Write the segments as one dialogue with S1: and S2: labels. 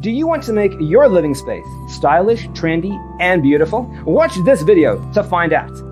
S1: Do you want to make your living space stylish, trendy, and beautiful? Watch this video to find out.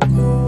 S1: Thank.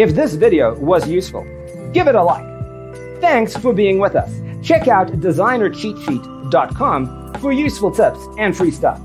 S1: If this video was useful, give it a like. Thanks for being with us. Check out designercheatsheet.com for useful tips and free stuff.